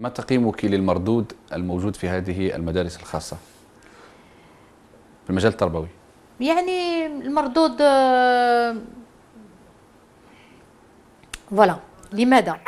ما تقييمك للمردود الموجود في هذه المدارس الخاصة؟ في المجال التربوي. يعني المردود آه، فوالا. لماذا؟